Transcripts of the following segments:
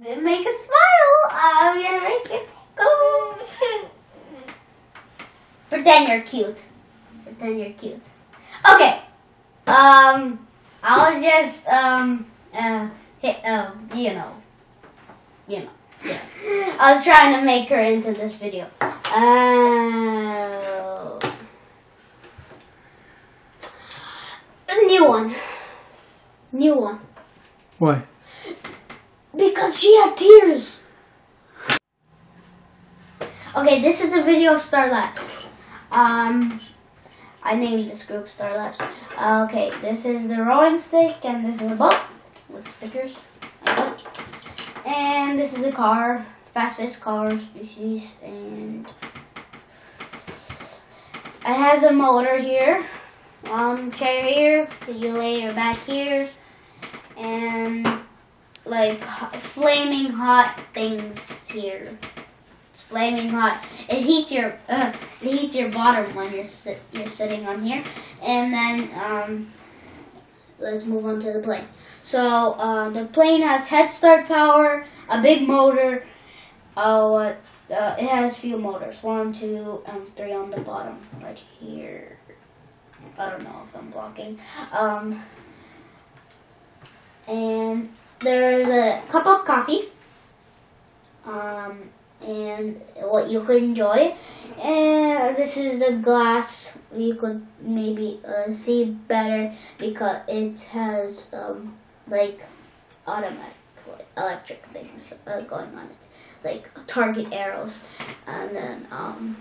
Make a smile. I'm gonna make it go. Pretend you're cute. Pretend you're cute. Okay. Um, I was just um uh hit um you know you know yeah. I was trying to make her into this video. Uh, a new one. New one. Why? Because she had tears. Okay, this is the video of Star Labs. Um, I named this group Star Labs. Uh, okay, this is the rowing stick, and this is a boat with stickers. And this is the car, fastest car species, and it has a motor here. Um, chair here. You lay your back here, and like flaming hot things here. It's flaming hot. It heats your uh, it heats your bottom when you're you're sitting on here, and then um, let's move on to the plane. So uh, the plane has head start power, a big motor. Uh. Uh, it has few motors, one, two, and three on the bottom, right here. I don't know if I'm blocking. Um, there's a cup of coffee um, and what you could enjoy. And this is the glass you could maybe uh, see better because it has um, like automatic electric things uh, going on it. Like target arrows. And then um,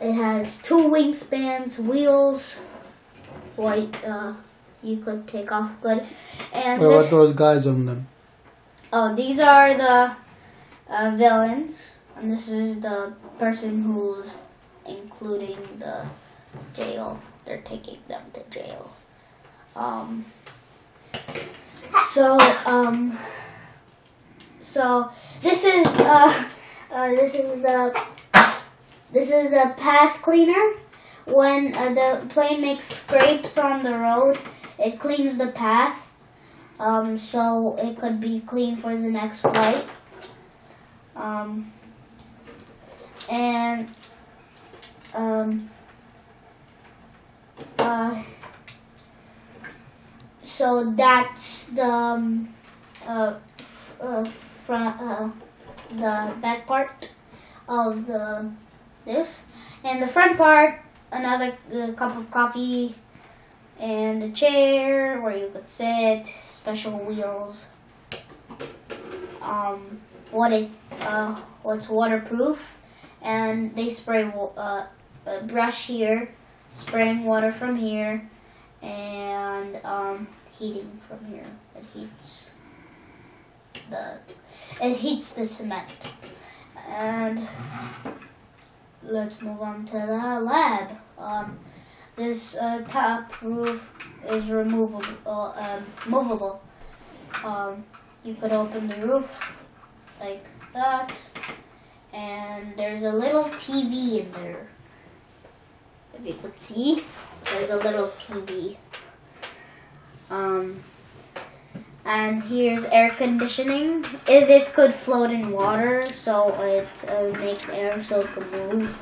it has two wingspans wheels white uh, you could take off good and What this- about those guys on them? Oh, these are the uh, villains, and this is the person who's including the jail. They're taking them to jail. Um. So um. So this is uh, uh this is the this is the pass cleaner. When uh, the plane makes scrapes on the road, it cleans the path um, so it could be clean for the next flight. Um, and um, uh, so that's the um, uh, uh, front, uh, the back part of the this, and the front part another uh, cup of coffee and a chair where you could sit, special wheels. Um, what it uh, what's waterproof, and they spray uh, a brush here, spraying water from here, and um, heating from here. It heats the it heats the cement, and let's move on to the lab. Um, this uh, top roof is removable, uh, um, movable. Um, you could open the roof like that, and there's a little TV in there. If you could see, there's a little TV. Um, and here's air conditioning. This could float in water, so it uh, makes air so it can move.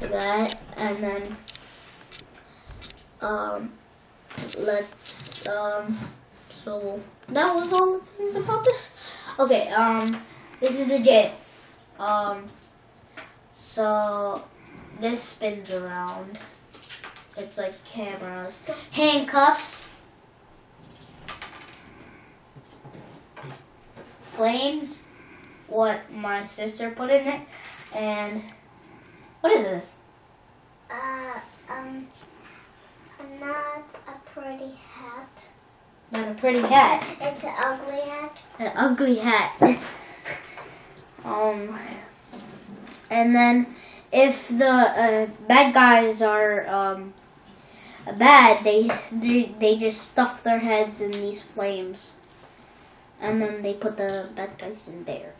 Like that, and then um, let's um, so that was all the things about this. Okay, um, this is the jail. Um, so this spins around. It's like cameras, handcuffs, flames. What my sister put in it, and what is this? Uh, um, not a pretty hat. Not a pretty hat. It's an ugly hat. an ugly hat. um, and then if the uh, bad guys are um, bad, they they they just stuff their heads in these flames, and then they put the bad guys in there.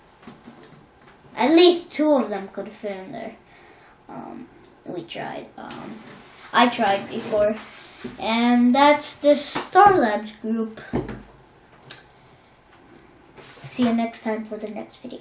At least two of them could fit in there. Um, we tried. Um, I tried before, and that's the Star Labs group. See you next time for the next video.